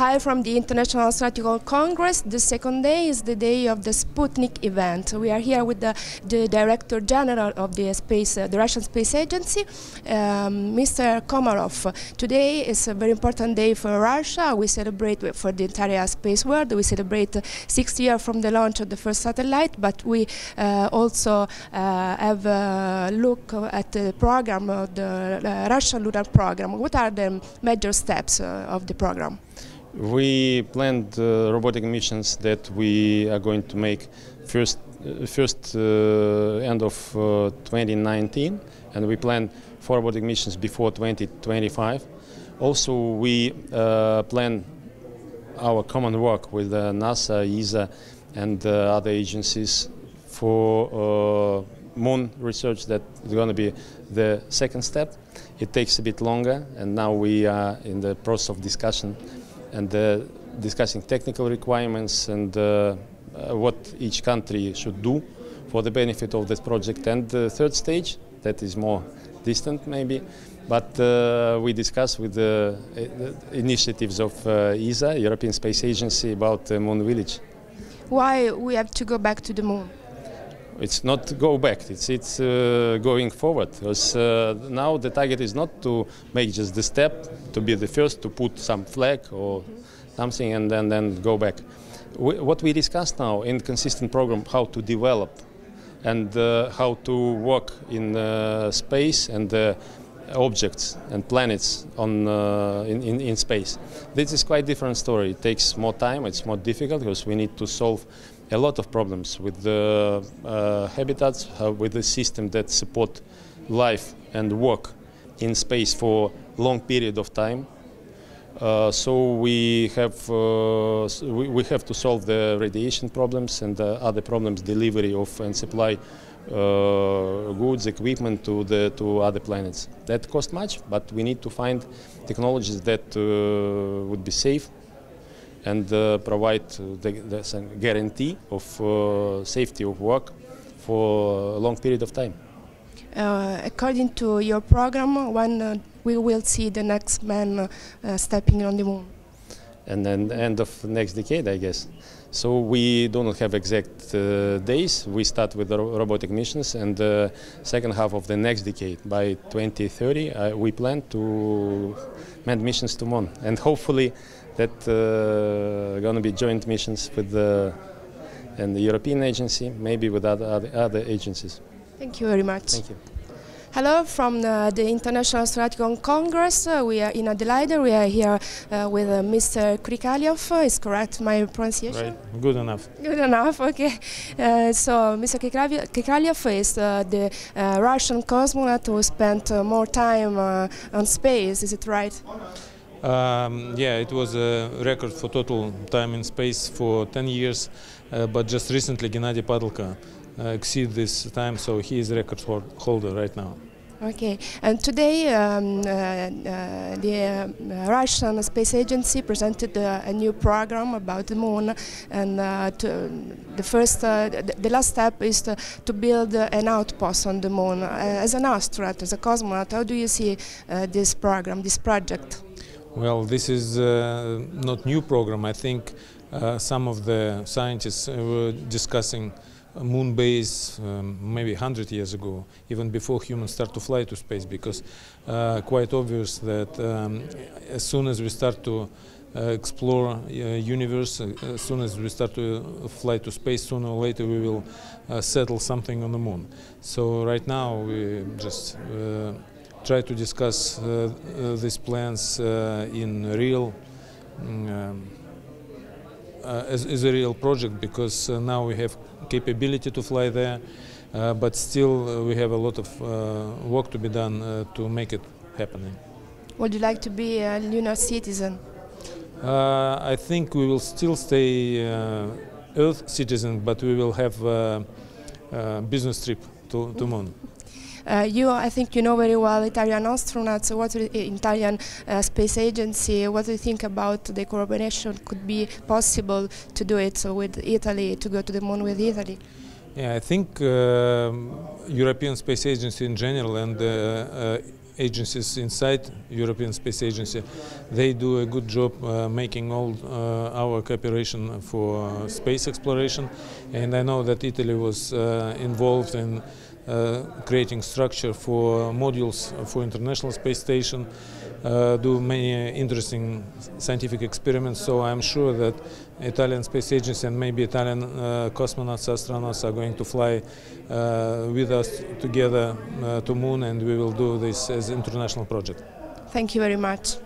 Hi from the International Astronautical Congress. The second day is the day of the Sputnik event. We are here with the, the Director General of the space, uh, the Russian Space Agency, um, Mr. Komarov. Today is a very important day for Russia. We celebrate for the entire space world. We celebrate uh, six years from the launch of the first satellite, but we uh, also uh, have a look at the program the uh, Russian lunar program. What are the major steps uh, of the program? We planned uh, robotic missions that we are going to make first, uh, first uh, end of uh, 2019, and we plan four robotic missions before 2025. Also, we uh, plan our common work with uh, NASA, ESA, and other agencies for moon research. That is going to be the second step. It takes a bit longer, and now we are in the process of discussion and discussing technical requirements and uh, uh, what each country should do for the benefit of this project. And the third stage, that is more distant maybe, but uh, we discuss with the uh, initiatives of uh, ESA, European Space Agency, about the Moon Village. Why we have to go back to the moon? It's not go back, it's, it's uh, going forward. Because uh, now the target is not to make just the step, to be the first to put some flag or something and then, then go back. We, what we discussed now in consistent program, how to develop and uh, how to work in uh, space and uh, objects and planets on, uh, in, in, in space. This is quite different story. It takes more time, it's more difficult because we need to solve a lot of problems with the uh, habitats, uh, with the system that support life and work in space for long period of time. Uh, so we have uh, we, we have to solve the radiation problems and the other problems, delivery of and supply uh, goods, equipment to the to other planets. That cost much, but we need to find technologies that uh, would be safe and uh, provide the, the guarantee of uh, safety of work for a long period of time. Uh, according to your program, when uh, we will see the next man stepping on the moon? and then end of next decade, I guess. So we do not have exact uh, days. We start with the ro- robotic missions, and the second half of the next decade, by 2030, uh, we plan to manned missions to Moon, and hopefully that uh, going to be joint missions with the and the European agency, maybe with other other, other agencies. Thank you very much. Thank you. Hello from uh, the International Astronautical Congress. Uh, we are in Adelaide. We are here uh, with uh, Mr. Krikalev. Uh, is correct my pronunciation? Right, good enough. Good enough, okay. Uh, so, Mr. Krikalev is uh, the uh, Russian cosmonaut who spent uh, more time uh, on space, is it right? Um, yeah, it was a record for total time in space for 10 years, uh, but just recently Gennady Padalka uh, exceeded this time, so he is record hol- holder right now. Okay, and today um, uh, uh, the uh, Russian Space Agency presented uh, a new program about the moon, and uh, to, the first, uh, the, the last step is to, to build an outpost on the moon. Uh, as an astronaut, as a cosmonaut, how do you see uh, this program, this project? Well, this is uh, not new program. I think some of the scientists uh, were discussing moon base um, maybe 100 years ago, even before humans start to fly to space, because uh, quite obvious that um, as soon as we start to uh, explore uh, universe, uh, as soon as we start to fly to space, sooner or later we will uh, settle something on the moon. So right now we just uh, try to discuss uh, uh, these plans uh, in real mm, um, uh, as, as a real project because uh, now we have capability to fly there, uh, but still uh, we have a lot of uh, work to be done uh, to make it happening. Would you like to be a lunar citizen? Uh, I think we will still stay uh, Earth citizen, but we will have uh, uh, business trip to, to Moon. Uh, you, I think you know very well Italian astronauts. What Italian uh, space agency? What do you think about the collaboration? Could be possible to do it with Italy to go to the moon with Italy? Yeah, I think um European Space Agency in general and uh, uh, agencies inside European Space Agency, they do a good job uh, making all uh, our cooperation for uh, space exploration. And I know that Italy was uh, involved in creating structure for modules for International Space Station, uh, do many interesting scientific experiments. So I'm sure that Italian Space Agency and maybe Italian uh, cosmonauts, astronauts are going to fly uh, with us together uh, to Moon, and we will do this as international project. Thank you very much.